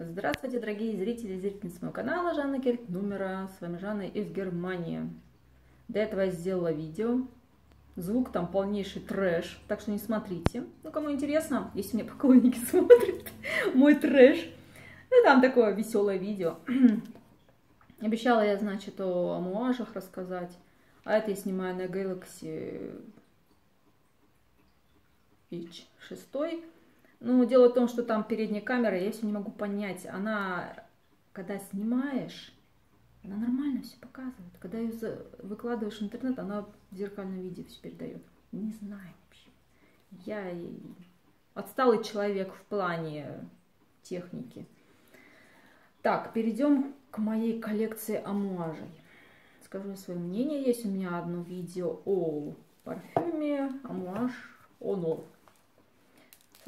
Здравствуйте, дорогие зрители и зрительницы моего канала Жанна Кельт Нумера. С вами Жанна из Германии. До этого я сделала видео. Звук там полнейший трэш, так что не смотрите. Ну, кому интересно, если мне поклонники смотрят мой трэш. Ну, там такое веселое видео. Обещала я, значит, о амуажах рассказать. А это я снимаю на Galaxy H6. Ну, дело в том, что там передняя камера, я все не могу понять. Она, когда снимаешь, она нормально все показывает. Когда ее выкладываешь в интернет, она в зеркальном виде все передает. Не знаю вообще. Я отсталый человек в плане техники. Так, перейдем к моей коллекции амуажей. Скажу свое мнение. Есть у меня одно видео о парфюме амуаж Honor.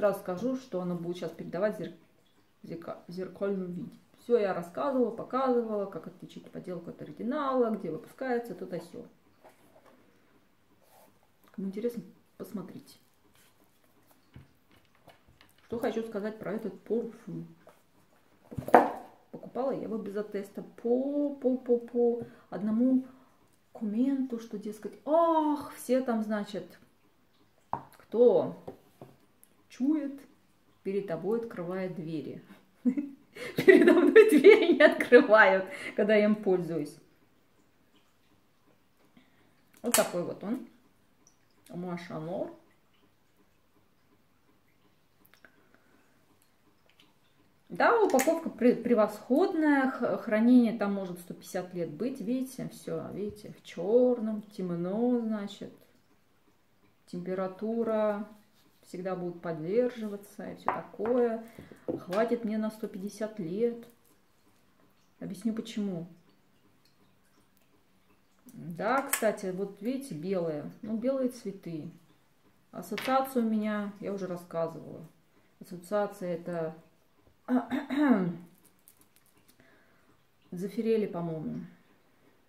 Сразу скажу, что она будет сейчас передавать зер... зерка... зеркальном виде. Все я рассказывала, показывала, как отличить поделку от оригинала, где выпускается, то-то все. Кому интересно, посмотрите. Что хочу сказать про этот парфюм. Покупала я его без теста по, по, по, по одному комменту, что, дескать, ах, все там, значит, кто чует, перед тобой открывает двери. Передо мной двери не открывают, когда я им пользуюсь. Вот такой вот он. Машанор. Да, упаковка превосходная, хранение там может 150 лет быть, видите, все, видите, в черном, темно, значит, температура всегда будут поддерживаться и все такое. Хватит мне на 150 лет. Объясню почему. Да, кстати, вот видите, белые, ну, белые цветы. Ассоциация у меня, я уже рассказывала. Ассоциация это Зафирели, по-моему,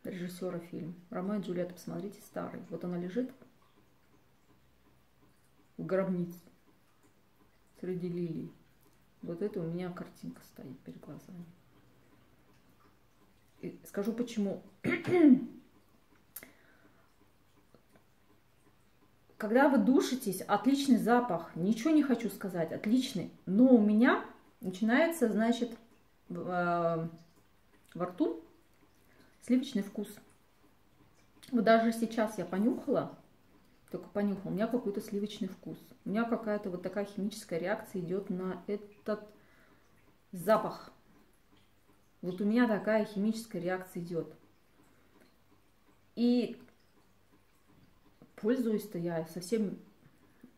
режиссера фильм. Ромео и Джульетта, посмотрите, старый. Вот она лежит в гробнице среди лилий. Вот это у меня картинка стоит перед глазами. И скажу почему. Когда вы душитесь, отличный запах, ничего не хочу сказать, отличный. Но у меня начинается, значит, э, во рту сливочный вкус. Вот даже сейчас я понюхала, только понюхал, у меня какой-то сливочный вкус. У меня какая-то вот такая химическая реакция идет на этот запах. Вот у меня такая химическая реакция идет. И пользуюсь-то я совсем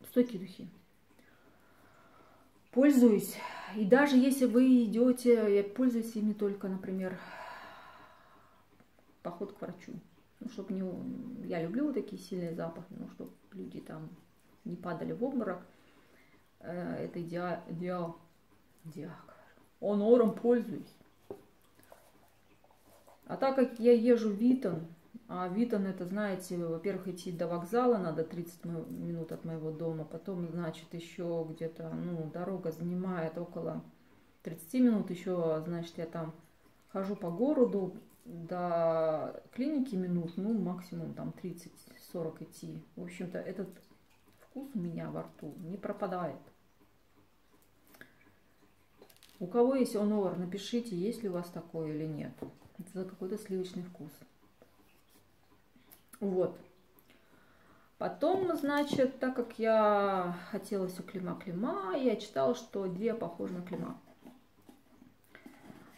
стойкие духи. Пользуюсь. И даже если вы идете, я пользуюсь ими только, например, поход к врачу ну, чтобы не... Я люблю вот такие сильные запахи, но чтобы люди там не падали в обморок. Э, это идеал, идеал, идеал. Онором пользуюсь. А так как я езжу в Витон, а Витон это, знаете, во-первых, идти до вокзала надо 30 минут от моего дома, потом, значит, еще где-то, ну, дорога занимает около 30 минут, еще, значит, я там хожу по городу, до клиники минут, ну, максимум там 30-40 идти. В общем-то, этот вкус у меня во рту не пропадает. У кого есть онор, напишите, есть ли у вас такое или нет. Это какой-то сливочный вкус. Вот. Потом, значит, так как я хотела все клима-клима, я читала, что две похожи на клима.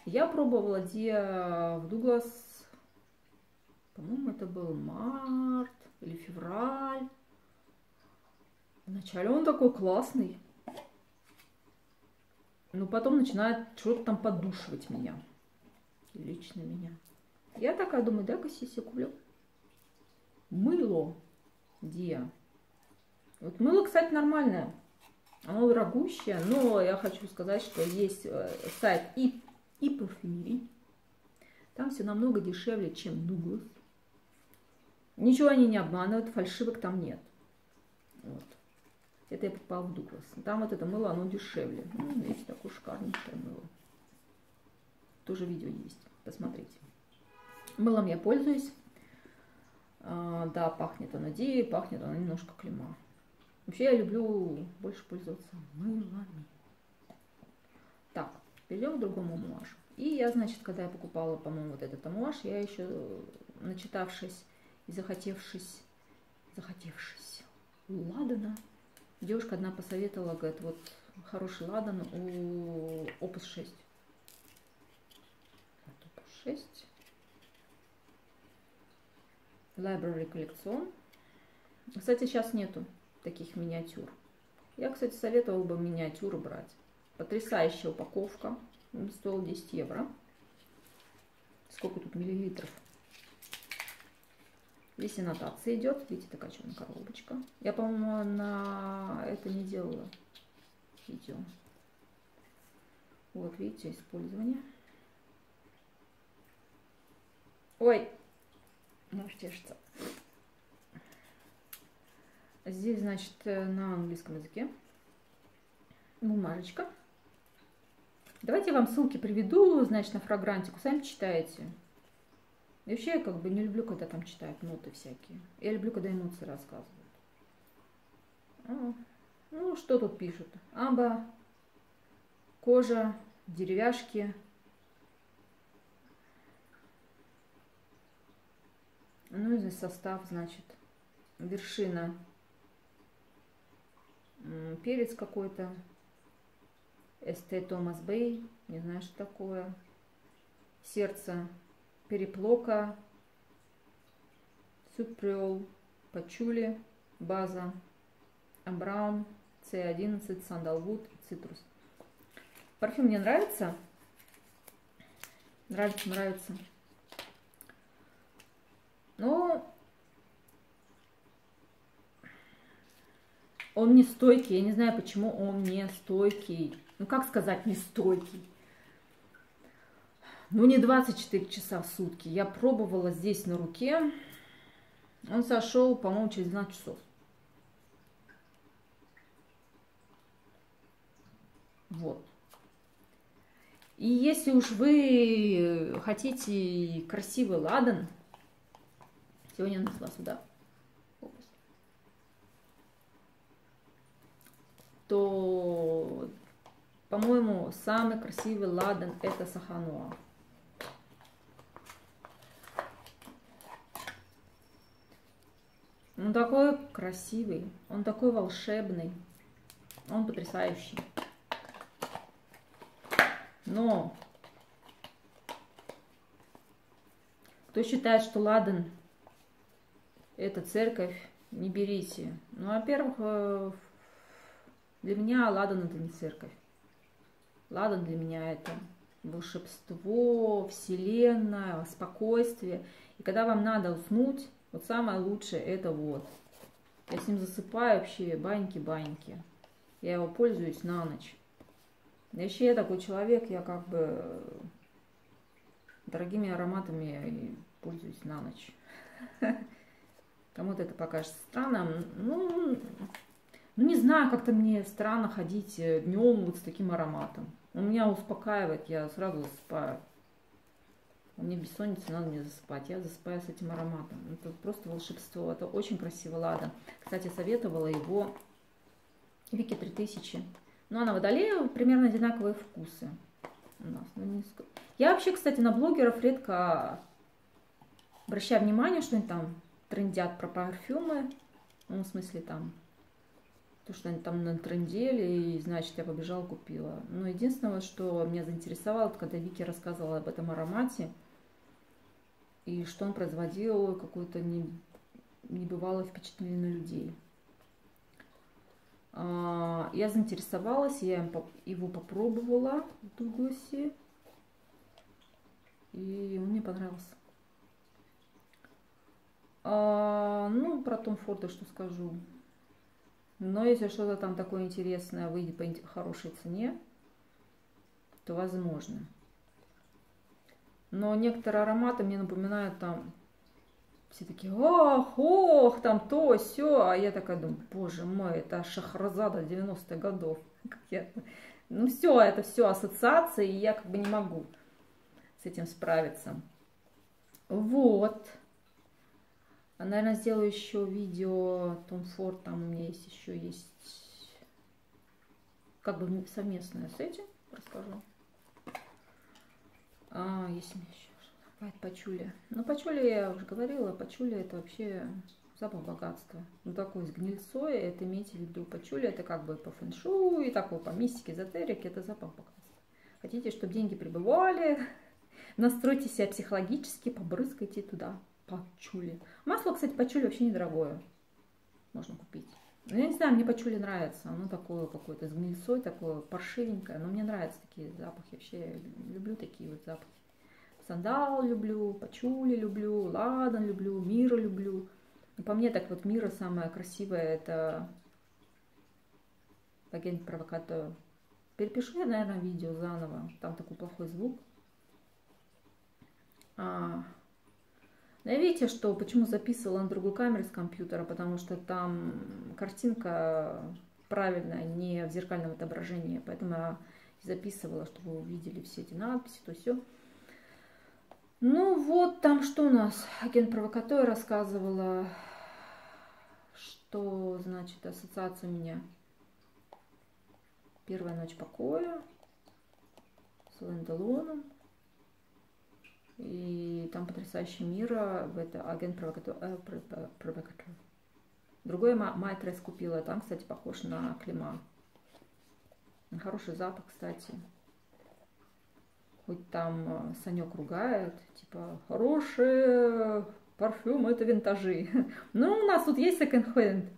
Я пробовала Диа в Дуглас, по-моему, это был март или февраль. Вначале он такой классный. Но потом начинает что-то там поддушивать меня. Лично меня. Я такая думаю, да-ка я куплю. Мыло. Диа. Вот мыло, кстати, нормальное. Оно дорогущее, но я хочу сказать, что есть э, сайт и и парфюмерий. Там все намного дешевле, чем Дуглас. Ничего они не обманывают, фальшивок там нет. Вот. Это я попал в Дуглас. Там вот это мыло, оно дешевле. Ну, видите, такое шикарнейшее мыло. тоже видео есть, посмотрите. Мылом я пользуюсь. А, да, пахнет оно ди, пахнет оно немножко клема. Вообще я люблю больше пользоваться мылами. Перейдем к другому муажу. И я, значит, когда я покупала, по-моему, вот этот амуаж, я еще, начитавшись и захотевшись, захотевшись ладана, девушка одна посоветовала, говорит, вот хороший ладан у Opus 6. Opus 6. Library коллекцион. Кстати, сейчас нету таких миниатюр. Я, кстати, советовала бы миниатюры брать. Потрясающая упаковка. Стоил 10 евро. Сколько тут миллилитров? Здесь аннотация идет. Видите, такая черная коробочка. Я, по-моему, на это не делала видео. Вот, видите, использование. Ой, нож чешется. Здесь, значит, на английском языке бумажечка. Давайте я вам ссылки приведу, значит, на фрагрантику. Сами читаете. И вообще я как бы не люблю, когда там читают ноты всякие. Я люблю, когда эмоции рассказывают. Ну, что тут пишут? Амба, кожа, деревяшки. Ну и здесь состав, значит, вершина, перец какой-то, СТ Томас Бэй, не знаю, что такое, сердце переплока, суприол, пачули, база, Абраум, С11, сандалвуд, цитрус. Парфюм мне нравится. Нравится, нравится. Но он не стойкий. Я не знаю, почему он не стойкий. Ну, как сказать, не стойкий. Ну, не 24 часа в сутки. Я пробовала здесь на руке. Он сошел, по-моему, через 12 часов. Вот. И если уж вы хотите красивый ладан, сегодня я нанесла сюда, то, по-моему, самый красивый ладан это Сахануа. Он такой красивый, он такой волшебный, он потрясающий. Но кто считает, что Ладан это церковь, не берите. Ну, во-первых, э, для меня Ладан это не церковь. Ладан для меня это волшебство, вселенная, спокойствие. И когда вам надо уснуть, вот самое лучшее это вот. Я с ним засыпаю вообще баньки-баньки. Я его пользуюсь на ночь. Вообще я такой человек, я как бы дорогими ароматами пользуюсь на ночь. Кому-то это покажется странным. Ну, ну, не знаю, как-то мне странно ходить днем вот с таким ароматом. Он меня успокаивает, я сразу засыпаю. Мне бессонница, надо мне засыпать. Я засыпаю с этим ароматом. Это просто волшебство. Это очень красиво ладан. Кстати, советовала его Вики 3000. Ну, а на водолея примерно одинаковые вкусы у нас. Ну. Я вообще, кстати, на блогеров редко обращаю внимание, что они там трендят про парфюмы. Ну, в смысле, там, то, что они там натрендели, и, значит, я побежала, купила. Но единственное, что меня заинтересовало, это когда Вики рассказывала об этом аромате, и что он производил какое-то не, небывалое впечатление на людей. А, я заинтересовалась, я его попробовала в Дугласе, и он мне понравился. А, ну, про Том Форда что скажу. Но если что-то там такое интересное выйдет по хорошей цене, то возможно. Но некоторые ароматы мне напоминают там все такие, ох, ох, там то, все. А я такая думаю, боже мой, это Шахразада 90-х годов. Ну все, это все ассоциации, и я как бы не могу. с этим справиться. Вот. Наверное, сделаю еще видео Том Форд. Там у меня есть еще есть как бы совместное с этим. Расскажу. А, если мне еще пачули. Ну, пачули я уже говорила. Пачули это вообще запах богатства. Ну, такой с гнильцой, это имейте в виду, пачули, это как бы по фэншу и такой по мистике, эзотерике, это запах богатства. Хотите, чтобы деньги прибывали, настройте себя психологически, побрызгайте туда пачули. Масло, кстати, пачули вообще недорогое. Можно купить. Ну, я не знаю, мне пачули нравится. Оно такое какое-то с гнильцой, такое паршивенькое. Но мне нравятся такие запахи. Вообще люблю такие вот запахи. Сандал люблю, пачули люблю, ладан люблю, мира люблю. Но по мне так вот мира самое красивое это агент провокатор. Перепишу я, наверное, видео заново. Там такой плохой звук. А, видите, что почему записывала на другую камеру с компьютера, потому что там картинка правильная, не в зеркальном отображении, поэтому я записывала, чтобы вы увидели все эти надписи, то все. Ну вот там что у нас? Агент провокатор рассказывала, что значит ассоциация у меня. Первая ночь покоя с Лэнделоном. И там потрясающий мир, это агент провокатор. Э. Другое Майтрес купила, там, кстати, похож на Клима. Хороший запах, кстати. Хоть там э, Санек ругает, типа, хороший парфюм, это винтажи. Ну, у нас тут есть секонд-хенд.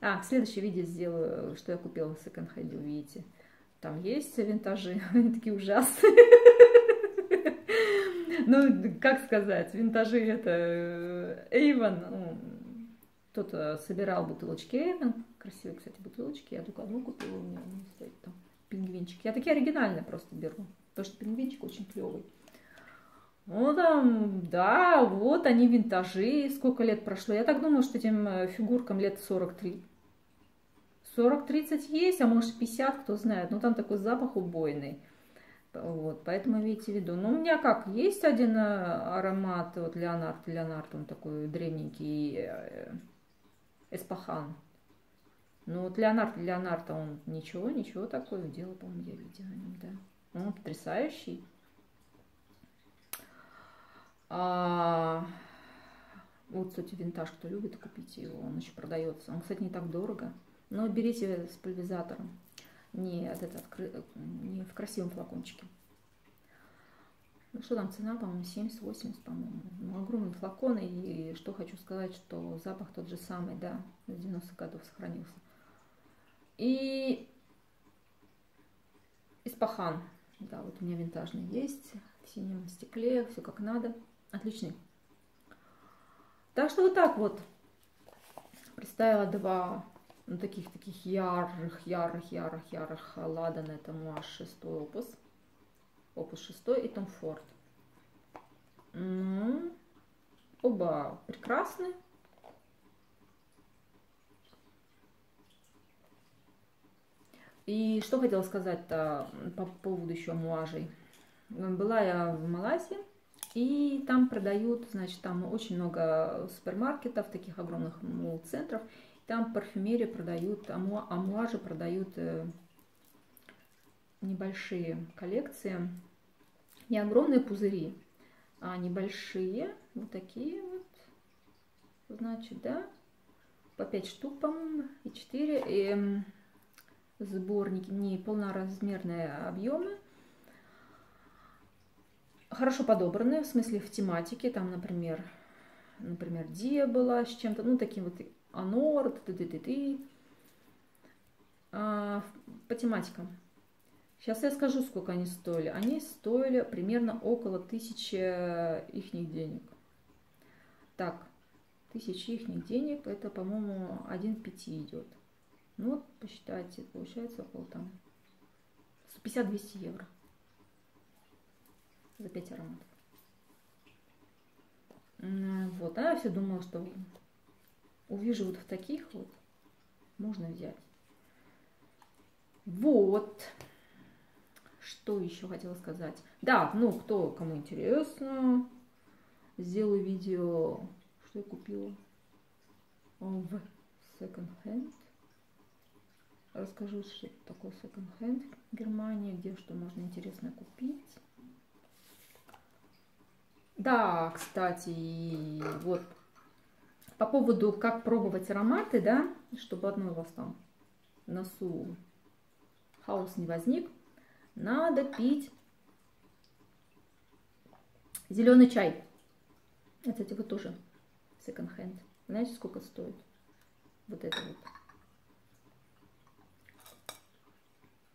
А, в следующем видео сделаю, что я купила в секонд-хенде, увидите. Там есть винтажи, они такие ужасные. Ну, как сказать, винтажи это Эйвен. Ну, кто-то собирал бутылочки Эйвен. Красивые, кстати, бутылочки. Я только одну купила, у меня не стоит там пингвинчик. Я такие оригинальные просто беру. Потому что пингвинчик очень клевый. Ну там, да, вот они винтажи. Сколько лет прошло? Я так думаю, что этим э, фигуркам лет 43. 40-30 есть, а может 50, кто знает. Но там такой запах убойный. Вот, поэтому имейте в виду. Ну, у меня как, есть один э, аромат, вот Леонард, Леонард, он такой древненький, э, Эспахан. Ну, вот Леонард, Леонард, он ничего, ничего такое делал, по-моему, я видела о нем, да. Он потрясающий. А, вот, кстати, винтаж, кто любит, купите его, он еще продается. Он, кстати, не так дорого, но берите с пульверизатором не, этот, не в красивом флакончике. Ну, что там, цена, по-моему, 70-80, по-моему. Ну, огромный флакон, и что хочу сказать, что запах тот же самый, да, с 90-х годов сохранился. И Испахан, да, вот у меня винтажный есть, в синем стекле, все как надо, отличный. Так что вот так вот представила два ну, таких таких ярых, ярых, ярых, ярых ладан это Муаш 6 опус, опус 6 и Том. Ну, оба прекрасны. И что хотела сказать-то по поводу еще муажей. Была я в Малайзии, и там продают, значит, там очень много супермаркетов, таких огромных мол-центров. Там парфюмерия продают, аму, амуажи продают э, небольшие коллекции. Не огромные пузыри, а небольшие, вот такие вот. Значит, да, по 5 штук, по-моему, и 4. И сборники, не полноразмерные объемы. Хорошо подобраны, в смысле в тематике. Там, например, например, Дия была с чем-то, ну, таким вот Анор, ты ты ты ты а, по тематикам. Сейчас я скажу, сколько они стоили. Они стоили примерно около тысячи их денег. Так, тысячи их денег, это, по-моему, 1 5 идет. Ну вот, посчитайте, получается около там 150-200 евро за 5 ароматов. Вот, а я все думала, что увижу вот в таких вот, можно взять. Вот. Что еще хотела сказать? Да, ну, кто, кому интересно, сделаю видео, что я купила в second hand. Расскажу, что такое second hand в Германии, где что можно интересно купить. Да, кстати, вот по поводу, как пробовать ароматы, да, чтобы одно у вас там в носу хаос не возник, надо пить зеленый чай. Кстати, вот тоже hand. Знаете, сколько стоит? Вот это вот.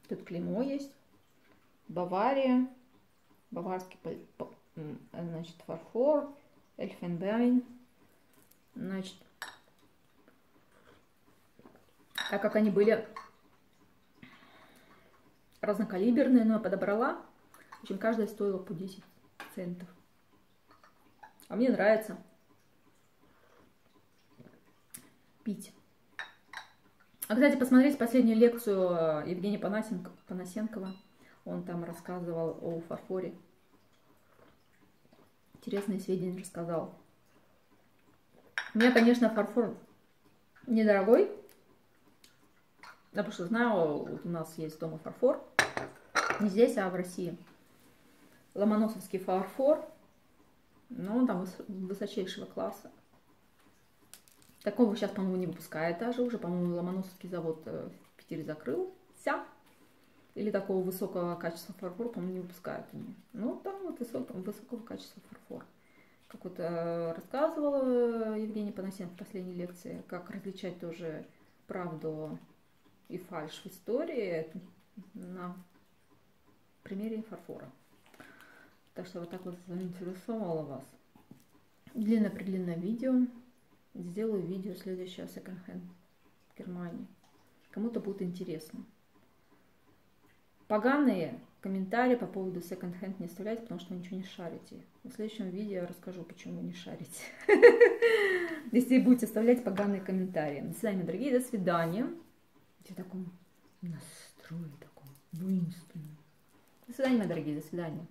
Тут клеймо есть. Бавария. Баварский значит, фарфор. Эльфенбайн. Значит, так как они были разнокалиберные, но я подобрала. В общем, каждая стоила по 10 центов. А мне нравится пить. А, кстати, посмотрите последнюю лекцию Евгения Панасенко, Панасенкова. Он там рассказывал о фарфоре. Интересные сведения рассказал. Меня, конечно, фарфор недорогой. Я потому что знаю, вот у нас есть дома фарфор. Не здесь, а в России. Ломоносовский фарфор. Но он там высочайшего класса. Такого сейчас, по-моему, не выпускает даже уже. По-моему, Ломоносовский завод э, в Питере закрылся. Или такого высокого качества фарфор, по-моему, не выпускают они. Ну, там вот высокого качества фарфор. Как вот э, рассказывала Евгения Панасенко в последней лекции, как различать тоже правду и фальш в истории на примере фарфора. Так что вот так вот заинтересовало вас. Длинное-предлинное видео. Сделаю видео следующее Hand в Германии. Кому-то будет интересно. Поганые комментарии по поводу Second Hand не оставляйте, потому что вы ничего не шарите. В следующем видео я расскажу, почему не шарите. Если будете оставлять поганые комментарии. До свидания, дорогие, до свидания. В таком настрое, таком воинственном. До свидания, мои дорогие, до свидания.